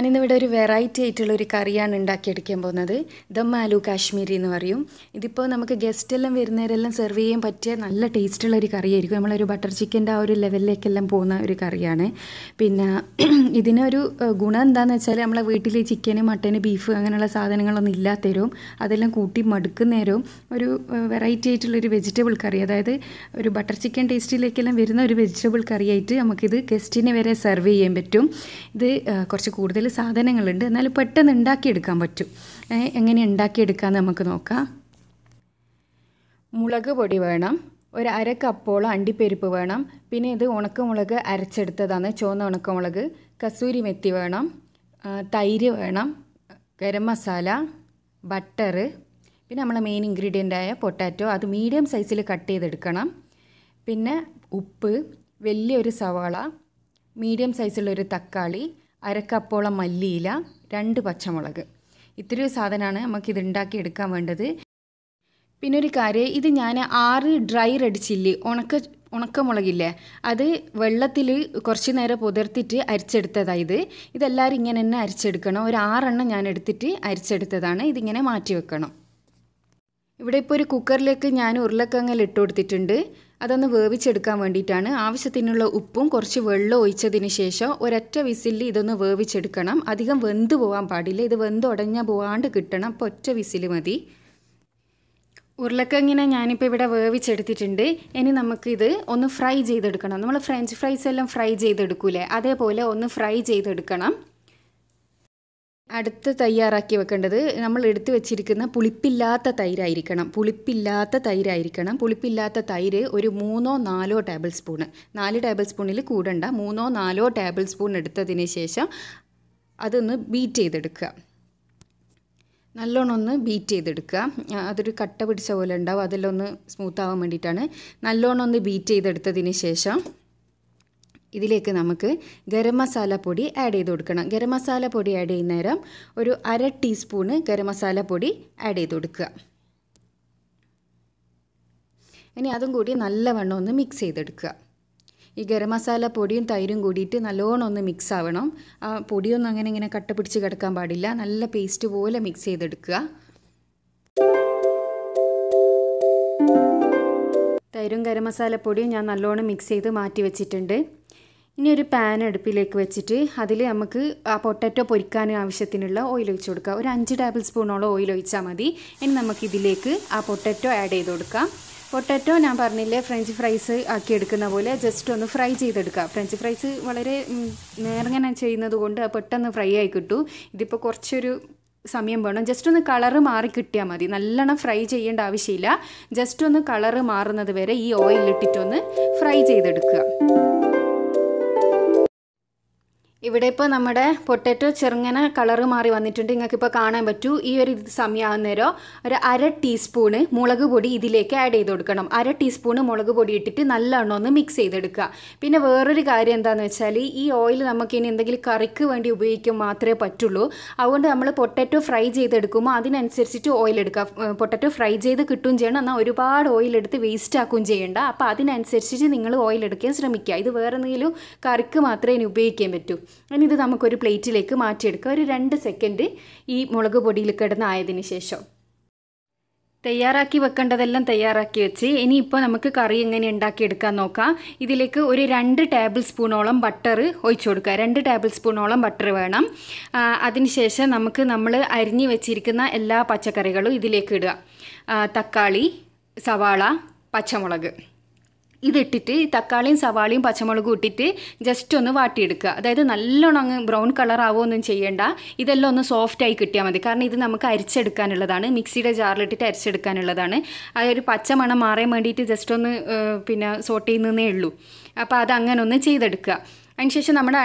ഞാനിന്നിവിടെ ഒരു വെറൈറ്റി ആയിട്ടുള്ള ഒരു കറിയാണ് ഉണ്ടാക്കിയെടുക്കാൻ പോകുന്നത്. ദം ആലു കാശ്മീരി എന്ന് പറയും. ഇതിപ്പോൾ നമുക്ക് ഗസ്റ്റ് എല്ലാം വരുന്നവരെല്ലാം സെർവ് ചെയ്യാൻ പറ്റിയ നല്ല ടേസ്റ്റുള്ള ഒരു കറിയായിരിക്കും. നമ്മളൊരു ബട്ടർ ചിക്കന്റെ ആ ഒരു ലെവലിലേക്കെല്ലാം പോകുന്ന ഒരു കറിയാണ്. പിന്നെ ഇതിനൊരു ഗുണം എന്താണെന്ന് വെച്ചാൽ നമ്മളെ വീട്ടിൽ ചിക്കന് മട്ടന് ബീഫ് അങ്ങനെയുള്ള സാധനങ്ങളൊന്നും ഇല്ലാത്തരും അതെല്ലാം കൂട്ടി മടുക്കുന്നേരവും ഒരു വെറൈറ്റി ആയിട്ടുള്ള ഒരു വെജിറ്റബിൾ കറി അതായത് ഒരു ബട്ടർ ചിക്കൻ ടേസ്റ്റിലേക്കെല്ലാം വരുന്ന ഒരു വെജിറ്റബിൾ കറിയായിട്ട് നമുക്കിത് ഗസ്റ്റിനെ വരെ സെർവ് ചെയ്യാൻ പറ്റും. ഇത് കുറച്ച് കൂടുതൽ സാധനങ്ങളുണ്ട്. എന്നാലും പെട്ടെന്ന് ഉണ്ടാക്കിയെടുക്കാൻ പറ്റും. എങ്ങനെ ഉണ്ടാക്കിയെടുക്കാമെന്ന് നമുക്ക് നോക്കാം. മുളക് പൊടി വേണം. ഒരു അര കപ്പോളം അണ്ടിപ്പരിപ്പ് വേണം. പിന്നെ ഇത് ഉണക്കമുളക് അരച്ചെടുത്തതാണ്. ചുവന്ന ഉണക്കമുളക് കസൂരി മെത്തി വേണം. തൈര് വേണം. ഗരം മസാല ബട്ടർ പിന്നെ നമ്മളെ മെയിൻ ഇൻഗ്രീഡിയന്റായ പൊട്ടാറ്റോ. അത് മീഡിയം സൈസിൽ കട്ട് ചെയ്തെടുക്കണം. പിന്നെ ഉപ്പ് വലിയൊരു സവാള മീഡിയം സൈസുള്ള ഒരു തക്കാളി അരക്കപ്പോളം മല്ലിയില രണ്ട് പച്ചമുളക്. ഇത്രയും സാധനമാണ് നമുക്കിത് ഉണ്ടാക്കിയെടുക്കാൻ വേണ്ടത്. പിന്നെ ഒരു കാര്യം ഇത് ഞാൻ ആറ് ഡ്രൈ റെഡ് ചില്ലി ഉണക്ക ഉണക്കമുളകില്ലേ അത് വെള്ളത്തിൽ കുറച്ച് നേരം പുതിർത്തിട്ട് അരിച്ചെടുത്തതാണ് ഇത്. ഇതെല്ലാവരും ഇങ്ങനെ തന്നെ അരിച്ചെടുക്കണം. ഒരു ആറെണ്ണം ഞാൻ എടുത്തിട്ട് അരിച്ചെടുത്തതാണ്. ഇതിങ്ങനെ മാറ്റി വെക്കണം. ഇവിടെ ഇപ്പോൾ ഒരു കുക്കറിലേക്ക് ഞാൻ ഉരുളക്കങ്ങൽ ഇട്ട് കൊടുത്തിട്ടുണ്ട്. അതൊന്ന് വേവിച്ചെടുക്കാൻ വേണ്ടിയിട്ടാണ്. ആവശ്യത്തിനുള്ള ഉപ്പും കുറച്ച് വെള്ളം ഒഴിച്ചതിന് ശേഷം ഒരൊറ്റ വിസിലിൽ ഇതൊന്ന് വേവിച്ചെടുക്കണം. അധികം വെന്ത് പോകാൻ പാടില്ല. ഇത് വെന്ത് ഉടഞ്ഞ പോകാണ്ട് കിട്ടണം. അപ്പോൾ ഒറ്റ വിസിൽ മതി ഉരുളക്കിഴങ്ങിനെ ഞാനിപ്പോൾ ഇവിടെ വേവിച്ചെടുത്തിട്ടുണ്ട്. ഇനി നമുക്കിത് ഒന്ന് ഫ്രൈ ചെയ്തെടുക്കണം. നമ്മൾ ഫ്രഞ്ച് ഫ്രൈസ് എല്ലാം ഫ്രൈ ചെയ്തെടുക്കൂലേ? അതേപോലെ ഒന്ന് ഫ്രൈ ചെയ്തെടുക്കണം. അടുത്ത് തയ്യാറാക്കി വെക്കേണ്ടത് നമ്മൾ എടുത്തു വെച്ചിരിക്കുന്ന പുളിപ്പില്ലാത്ത തൈരായിരിക്കണം. പുളിപ്പില്ലാത്ത തൈരായിരിക്കണം. പുളിപ്പില്ലാത്ത തൈര് ഒരു മൂന്നോ നാലോ ടേബിൾ സ്പൂണ്. നാല് ടേബിൾ സ്പൂണിൽ കൂടണ്ട. മൂന്നോ നാലോ ടേബിൾ സ്പൂൺ എടുത്തതിന് ശേഷം അതൊന്ന് ബീറ്റ് ചെയ്തെടുക്കുക. നല്ലോണം ഒന്ന് ബീറ്റ് ചെയ്തെടുക്കുക. അതൊരു കട്ട പിടിച്ച പോലെ ഉണ്ടാവും. അതെല്ലാം ഒന്ന് സ്മൂത്ത് ആവാൻ വേണ്ടിയിട്ടാണ്. നല്ലോണം ഒന്ന് ബീറ്റ് ചെയ്തെടുത്തതിന് ശേഷം ഇതിലേക്ക് നമുക്ക് ഗരം മസാല പൊടി ആഡ് ചെയ്ത് കൊടുക്കണം. ഗരം മസാല പൊടി ആഡ് ചെയ്യുന്ന നേരം ഒരു അര ടീസ്പൂണ് ഗരം മസാല പൊടി ആഡ് ചെയ്ത് കൊടുക്കുക. ഇനി അതും കൂടി നല്ലവണ്ണം ഒന്ന് മിക്സ് ചെയ്തെടുക്കുക. ഈ ഗരം മസാല പൊടിയും തൈരും കൂടിയിട്ട് നല്ലോണം ഒന്ന് മിക്സ് ആവണം. ആ പൊടിയൊന്നും അങ്ങനെ ഇങ്ങനെ കട്ട പിടിച്ച് കിടക്കാൻ പാടില്ല. നല്ല പേസ്റ്റ് പോലെ മിക്സ് ചെയ്തെടുക്കുക. തൈരും ഗരം മസാല പൊടിയും ഞാൻ നല്ലോണം മിക്സ് ചെയ്ത് മാറ്റി വെച്ചിട്ടുണ്ട്. ഇനി ഒരു പാൻ അടുപ്പിലേക്ക് വെച്ചിട്ട് അതിൽ നമുക്ക് ആ പൊട്ടറ്റോ പൊരിക്കാൻ ആവശ്യത്തിനുള്ള ഓയിൽ ഒഴിച്ച് കൊടുക്കുക ഒരു അഞ്ച് ടേബിൾ സ്പൂണോളം ഓയിൽ ഒഴിച്ചാൽ മതി. ഇനി നമുക്കിതിലേക്ക് ആ പൊട്ടറ്റോ ആഡ് ചെയ്ത് കൊടുക്കാം. പൊട്ടറ്റോ ഞാൻ പറഞ്ഞില്ലേ ഫ്രഞ്ച് ഫ്രൈസ് ആക്കി എടുക്കുന്ന പോലെ ജസ്റ്റ് ഒന്ന് ഫ്രൈ ചെയ്തെടുക്കുക ഫ്രഞ്ച് ഫ്രൈസ് വളരെ നേർങ്ങനെ ചെയ്യുന്നത് കൊണ്ട് പെട്ടെന്ന് ഫ്രൈ ആയി കിട്ടും. ഇതിപ്പോൾ കുറച്ചൊരു സമയം വേണം. ജസ്റ്റ് ഒന്ന് കളറ് മാറി കിട്ടിയാൽ മതി. നല്ലോണം ഫ്രൈ ചെയ്യേണ്ട ആവശ്യമില്ല. ജസ്റ്റ് ഒന്ന് കളറ് മാറുന്നത് വരെ ഈ ഓയിലിട്ടിട്ടൊന്ന് ഫ്രൈ ചെയ്തെടുക്കുക. ഇവിടെ ഇപ്പോൾ നമ്മുടെ പൊട്ടറ്റോ ചെറുങ്ങനെ കളറ് മാറി വന്നിട്ടുണ്ട്. നിങ്ങൾക്ക് ഇപ്പോൾ കാണാൻ പറ്റൂ. ഈ ഒരു ഇത് സമയമാകുന്നേരം ഒരു അര ടീസ്പൂണ് മുളക് പൊടി ഇതിലേക്ക് ആഡ് ചെയ്ത് കൊടുക്കണം. അര ടീസ്പൂണ് മുളക് പൊടി ഇട്ടിട്ട് നല്ലവണ്ണം ഒന്ന് മിക്സ് ചെയ്തെടുക്കുക. പിന്നെ വേറൊരു കാര്യം എന്താണെന്ന് വെച്ചാൽ ഈ ഓയിൽ നമുക്ക് ഇനി എന്തെങ്കിലും കറിക്ക് വേണ്ടി ഉപയോഗിക്കാൻ മാത്രമേ പറ്റുള്ളൂ. അതുകൊണ്ട് നമ്മൾ പൊട്ടറ്റോ ഫ്രൈ ചെയ്തെടുക്കുമ്പോൾ അതിനനുസരിച്ചിട്ട് ഓയിൽ എടുക്കുക. പൊട്ടറ്റോ ഫ്രൈ ചെയ്ത് കിട്ടുകയും ചെയ്യണം. എന്നാൽ ഒരുപാട് ഓയിൽ എടുത്ത് വേസ്റ്റ് ആക്കുകയും ചെയ്യേണ്ട. അപ്പോൾ അതിനനുസരിച്ചിട്ട് നിങ്ങൾ ഓയിൽ എടുക്കാൻ ശ്രമിക്കുക. ഇത് വേറെ എന്തെങ്കിലും കറിക്ക് മാത്രമേ ഇനി ഉപയോഗിക്കാൻ പറ്റൂ. ഇനി ഇത് നമുക്കൊരു പ്ലേറ്റിലേക്ക് മാറ്റിയെടുക്കുക ഒരു രണ്ട് സെക്കൻഡ് ഈ മുളക് പൊടിയിൽ കിടന്നായതിന് ശേഷം. തയ്യാറാക്കി വെക്കേണ്ടതെല്ലാം തയ്യാറാക്കി വെച്ച്. ഇനിയിപ്പോൾ നമുക്ക് കറി എങ്ങനെ ഉണ്ടാക്കിയെടുക്കാൻ നോക്കാം. ഇതിലേക്ക് ഒരു രണ്ട് ടേബിൾ സ്പൂണോളം ബട്ടർ ഒഴിച്ചു കൊടുക്കുക. രണ്ട് ടേബിൾ സ്പൂണോളം ബട്ടർ വേണം. അതിനുശേഷം നമുക്ക് നമ്മൾ അരിഞ്ഞു വെച്ചിരിക്കുന്ന എല്ലാ പച്ചക്കറികളും ഇതിലേക്ക് ഇടുക. തക്കാളി സവാള പച്ചമുളക്. ഇതിട്ടിട്ട് ഈ തക്കാളിയും സവാളയും പച്ചമുളകും ഇട്ടിട്ട് ജസ്റ്റ് ഒന്ന് വാട്ടിയെടുക്കുക. അതായത് നല്ലോണം അങ്ങ് ബ്രൗൺ കളർ ആവുമൊന്നും ചെയ്യേണ്ട. ഇതെല്ലാം ഒന്ന് സോഫ്റ്റ് ആയി കിട്ടിയാൽ മതി. കാരണം ഇത് നമുക്ക് അരിച്ചെടുക്കാനുള്ളതാണ്. മിക്സിയുടെ ജാറിലിട്ടിട്ട് അരിച്ചെടുക്കാനുള്ളതാണ്. ഒരു പച്ചമണം മാറാൻ വേണ്ടിയിട്ട് ജസ്റ്റ് ഒന്ന് പിന്നെ സോട്ട് ചെയ്യുന്നതേ ഉള്ളൂ. അപ്പോൾ അത് അങ്ങനെ ഒന്ന് ചെയ്തെടുക്കുക. അതിനുശേഷം നമ്മുടെ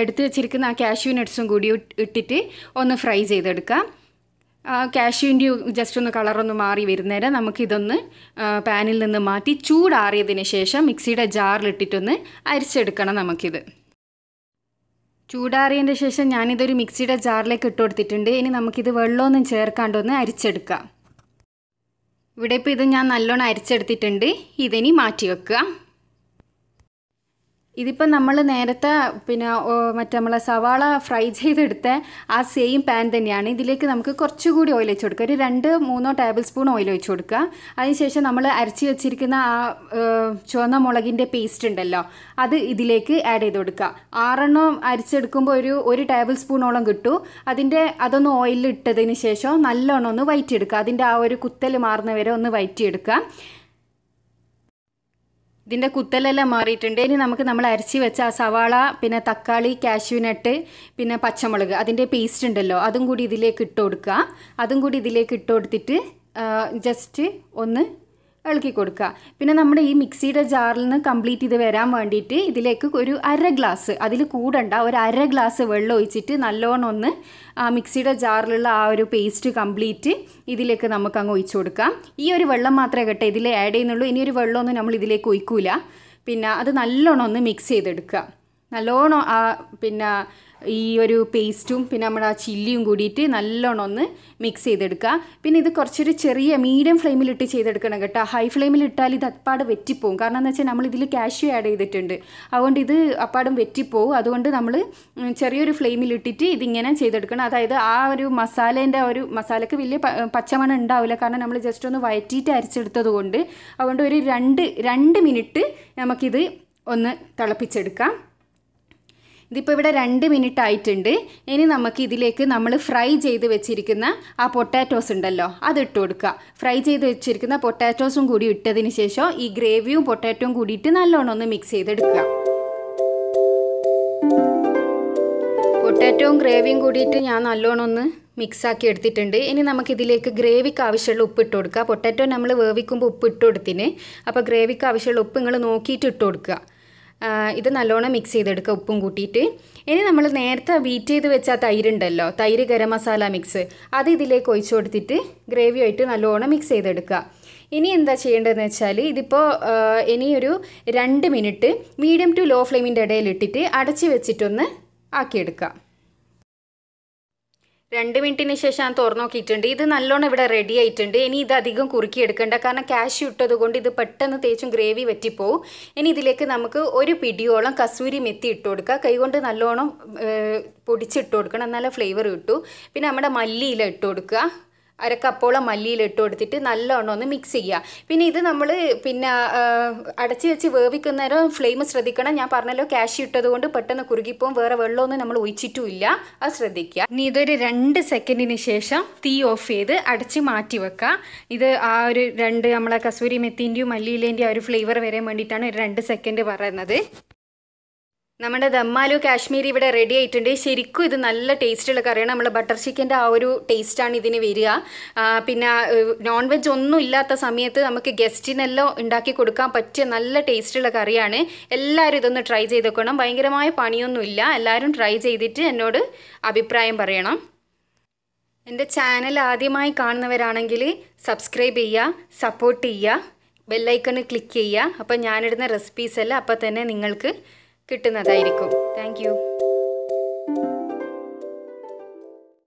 എടുത്ത് വെച്ചിരിക്കുന്ന ആ കാഷ്യൂ നട്ട്സും കൂടി ഇട്ടിട്ട് ഒന്ന് ഫ്രൈ ചെയ്തെടുക്കുക. കാഷ്യൂന്റെ ജസ്റ്റ് ഒന്ന് കളറൊന്ന് മാറി വരുന്നേരം നമുക്കിതൊന്ന് പാനിൽ നിന്ന് മാറ്റി ചൂടാറിയതിന് ശേഷം മിക്സിയുടെ ജാറിലിട്ടിട്ടൊന്ന് അരിച്ചെടുക്കണം നമുക്കിത്. ചൂടാറിയതിന്റെ ശേഷം ഞാനിതൊരു മിക്സിയുടെ ജാറിലേക്ക് ഇട്ട് കൊടുത്തിട്ടുണ്ട്. ഇനി നമുക്കിത് വെള്ളമൊന്നും ചേർക്കാണ്ടൊന്ന് അരിച്ചെടുക്കാം. ഇവിടെ ഇപ്പോൾ ഇത് ഞാൻ നല്ലോണം അരിച്ചെടുത്തിട്ടുണ്ട്. ഇതിനി മാറ്റി വെക്കുക. ഇതിപ്പോൾ നമ്മൾ നേരത്തെ പിന്നെ മറ്റേ നമ്മളെ സവാള ഫ്രൈ ചെയ്തെടുത്ത ആ സെയിം പാൻ തന്നെയാണ്. ഇതിലേക്ക് നമുക്ക് കുറച്ചുകൂടി ഓയിൽ ഒഴിച്ച് കൊടുക്കുക. ഒരു രണ്ട് മൂന്നോ ടേബിൾ സ്പൂൺ ഓയിൽ ഒഴിച്ച് കൊടുക്കുക. അതിനുശേഷം നമ്മൾ അരച്ച് വെച്ചിരിക്കുന്ന ആ ചുവന്ന മുളകിന്റെ പേസ്റ്റ് ഉണ്ടല്ലോ അത് ഇതിലേക്ക് ആഡ് ചെയ്ത് കൊടുക്കുക. ആറെണ്ണം അരിച്ചെടുക്കുമ്പോൾ ഒരു ഒരു ടേബിൾ സ്പൂണോളം കിട്ടും. അതിന്റെ അതൊന്ന് ഓയിലിൽ ഇട്ടതിന് ശേഷം നല്ലോണം ഒന്ന് വയറ്റിയെടുക്കുക. അതിന്റെ ആ ഒരു കുത്തൽ മാറുന്ന വരെ ഒന്ന് വയറ്റിയെടുക്കുക. ഇതിന്റെ കുത്തലെല്ലാം മാറിയിട്ടുണ്ട്. ഇനി നമുക്ക് നമ്മൾ അരച്ച് വെച്ച ആ സവാള പിന്നെ തക്കാളി കാഷ്യൂനട്ട് പിന്നെ പച്ചമുളക് അതിന്റെ പേസ്റ്റ് ഉണ്ടല്ലോ അതും കൂടി ഇതിലേക്ക് ഇട്ട് കൊടുക്കുക. അതും കൂടി ഇതിലേക്ക് ഇട്ട് കൊടുത്തിട്ട് ജസ്റ്റ് ഒന്ന് ഇളക്കി കൊടുക്കുക. പിന്നെ നമ്മുടെ ഈ മിക്സിയുടെ ജാറിൽ നിന്ന് കംപ്ലീറ്റ് ചെയ്ത് വരാൻ വേണ്ടിയിട്ട് ഇതിലേക്ക് ഒരു അര ഗ്ലാസ് അതിൽ കൂടണ്ട ഒരു അര ഗ്ലാസ് വെള്ളം ഒഴിച്ചിട്ട് നല്ലോണം ഒന്ന് ആ മിക്സിയുടെ ജാറിലുള്ള ആ ഒരു പേസ്റ്റ് കംപ്ലീറ്റ് ഇതിലേക്ക് നമുക്ക് അങ്ങ് ഒഴിച്ചു കൊടുക്കാം. ഈ ഒരു വെള്ളം മാത്രമേ കേട്ടോ ഇതിൽ ആഡ് ചെയ്യുന്നുള്ളൂ. ഇനി ഒരു വെള്ളമൊന്നും നമ്മൾ ഇതിലേക്ക് ഒഴിക്കൂല. പിന്നെ അത് നല്ലോണം ഒന്ന് മിക്സ് ചെയ്തെടുക്കുക. നല്ലോണം ആ പിന്നെ ഈ ഒരു പേസ്റ്റും പിന്നെ നമ്മുടെ ആ ചില്ലിയും കൂടിയിട്ട് നല്ലോണം ഒന്ന് മിക്സ് ചെയ്തെടുക്കുക. പിന്നെ ഇത് കുറച്ചൊരു ചെറിയ മീഡിയം ഫ്ലെയിമിലിട്ട് ചെയ്തെടുക്കണം കേട്ടോ. ഹൈ ഫ്ലെയിമിൽ ഇട്ടാൽ ഇത് അപ്പാട് വെറ്റിപ്പോവും കാരണം എന്ന് വെച്ചാൽ നമ്മൾ ഇതിൽ കാഷ്യൂ ആഡ് ചെയ്തിട്ടുണ്ട്. അതുകൊണ്ട് ഇത് അപ്പാടും വെറ്റിപ്പോവും അതുകൊണ്ട് നമ്മൾ ചെറിയൊരു ഫ്ലെയിമിലിട്ടിട്ട് ഇതിങ്ങനെ ചെയ്തെടുക്കണം. അതായത് ആ ഒരു മസാലേന്റെ ഒരു മസാലയ്ക്ക് വലിയ പച്ചമണം ഉണ്ടാവില്ല. കാരണം നമ്മൾ ജസ്റ്റ് ഒന്ന് വയറ്റിയിട്ട് അരച്ചെടുത്തത് കൊണ്ട് അതുകൊണ്ട് ഒരു രണ്ട് രണ്ട് മിനിറ്റ് നമുക്കിത് ഒന്ന് തിളപ്പിച്ചെടുക്കാം. ഇതിപ്പോൾ ഇവിടെ രണ്ട് മിനിറ്റ് ആയിട്ടുണ്ട്. ഇനി നമുക്ക് ഇതിലേക്ക് നമ്മൾ ഫ്രൈ ചെയ്ത് വെച്ചിരിക്കുന്ന ആ പൊട്ടാറ്റോസ് ഉണ്ടല്ലോ അത് ഇട്ട് കൊടുക്കുക. ഫ്രൈ ചെയ്ത് വെച്ചിരിക്കുന്ന പൊട്ടാറ്റോസും കൂടി ഇട്ടതിന് ശേഷം ഈ ഗ്രേവിയും പൊട്ടാറ്റോയും കൂടിയിട്ട് നല്ലോണം ഒന്ന് മിക്സ് ചെയ്തെടുക്കുക. പൊട്ടാറ്റോയും ഗ്രേവിയും കൂടിയിട്ട് ഞാൻ നല്ലോണം ഒന്ന് മിക്സ് ആക്കി എടുത്തിട്ടുണ്ട്. ഇനി നമുക്ക് ഇതിലേക്ക് ഗ്രേവിക്ക് ആവശ്യമുള്ള ഉപ്പ് ഇട്ട് കൊടുക്കുക. പൊട്ടാറ്റോ നമ്മൾ വേവിക്കുമ്പോൾ ഉപ്പ് ഇട്ട് കൊടുത്തിന്. അപ്പോൾ ഗ്രേവിക്ക് ആവശ്യമുള്ള ഉപ്പ് നിങ്ങൾ നോക്കിയിട്ട് ഇട്ട് കൊടുക്കുക. ഇത് നല്ലോണം മിക്സ് ചെയ്തെടുക്കുക ഉപ്പും കൂട്ടിയിട്ട്. ഇനി നമ്മൾ നേരത്തെ ബീറ്റ് ചെയ്ത് വെച്ച തൈരുണ്ടല്ലോ തൈര് ഗരം മസാല മിക്സ് അത് ഇതിലേക്ക് ഒഴിച്ചു കൊടുത്തിട്ട് ഗ്രേവിയായിട്ട് നല്ലോണം മിക്സ് ചെയ്തെടുക്കുക. ഇനി എന്താ ചെയ്യേണ്ടതെന്ന് വെച്ചാൽ ഇതിപ്പോൾ ഇനിയൊരു രണ്ട് മിനിറ്റ് മീഡിയം ടു ലോ ഫ്ലെയിമിന്റെ ഇടയിൽ ഇട്ടിട്ട് അടച്ച് വെച്ചിട്ടൊന്ന് ആക്കിയെടുക്കുക. രണ്ട് മിനിറ്റിന് ശേഷം ഞാൻ തുറന്നു നോക്കിയിട്ടുണ്ട്. ഇത് നല്ലോണം ഇവിടെ റെഡി ആയിട്ടുണ്ട്. ഇനി ഇത് അധികം കുറുക്കി എടുക്കണ്ട കാരണം ക്യാഷ് ഇട്ടത് കൊണ്ട് ഇത് പെട്ടെന്ന് തേച്ചും ഗ്രേവി വറ്റിപ്പോവും ഇനി ഇതിലേക്ക് നമുക്ക് ഒരു പിടിയോളം കസൂരി മെത്തി ഇട്ട് കൊടുക്കുക. കൈകൊണ്ട് നല്ലോണം പൊടിച്ചിട്ട് കൊടുക്കണം. നല്ല ഫ്ലേവർ കിട്ടൂ. പിന്നെ നമ്മുടെ മല്ലിയില ഇട്ട് കൊടുക്കുക. അരക്കപ്പോളം മല്ലിയിൽ ഇട്ട് കൊടുത്തിട്ട് നല്ലോണം ഒന്ന് മിക്സ് ചെയ്യുക. പിന്നെ ഇത് നമ്മൾ പിന്നെ അടച്ച് വെച്ച് വേവിക്കുന്നേരം ഫ്ലെയിം ശ്രദ്ധിക്കണം. ഞാൻ പറഞ്ഞല്ലോ ക്യാഷ് ഇട്ടത് കൊണ്ട് പെട്ടെന്ന് കുറുകിപ്പോവും. വേറെ വെള്ളമൊന്നും നമ്മൾ ഒഴിച്ചിട്ടുമില്ല. അത് ശ്രദ്ധിക്കുക. ഇനി ഇതൊരു രണ്ട് സെക്കൻഡിന് ശേഷം തീ ഓഫ് ചെയ്ത് അടച്ച് മാറ്റി വെക്കുക. ഇത് ആ ഒരു രണ്ട് നമ്മളെ കസൂരി മെത്തിന്റെയും മല്ലിയിലേന്റെയും ആ ഒരു ഫ്ലേവർ വരാൻ വേണ്ടിയിട്ടാണ് ഒരു രണ്ട് സെക്കൻഡ് പറയുന്നത്. നമ്മുടെ ദമ്മാലു കാശ്മീരി ഇവിടെ റെഡി ആയിട്ടുണ്ട്. ശരിക്കും ഇത് നല്ല ടേസ്റ്റുള്ള കറിയാണ്. നമ്മൾ ബട്ടർ ചിക്കന്റെ ആ ഒരു ടേസ്റ്റാണ് ഇതിന് വരിക. പിന്നെ നോൺ വെജ് ഒന്നും ഇല്ലാത്ത സമയത്ത് നമുക്ക് ഗസ്റ്റിനെല്ലാം ഉണ്ടാക്കി കൊടുക്കാൻ പറ്റിയ നല്ല ടേസ്റ്റുള്ള കറിയാണ്. എല്ലാവരും ഇതൊന്ന് ട്രൈ ചെയ്ത് വെക്കണം ഭയങ്കരമായ പണിയൊന്നുമില്ല എല്ലാവരും ട്രൈ ചെയ്തിട്ട് എന്നോട് അഭിപ്രായം പറയണം. എന്റെ ചാനൽ ആദ്യമായി കാണുന്നവരാണെങ്കിൽ സബ്സ്ക്രൈബ് ചെയ്യുക സപ്പോർട്ട് ചെയ്യുക ബെല്ലൈക്കണ് ക്ലിക്ക് ചെയ്യുക. അപ്പോൾ ഞാനിടുന്ന റെസിപ്പീസ് എല്ലാം അപ്പോൾ തന്നെ നിങ്ങൾക്ക് കിട്ടുന്നതായിരിക്കും. താങ്ക്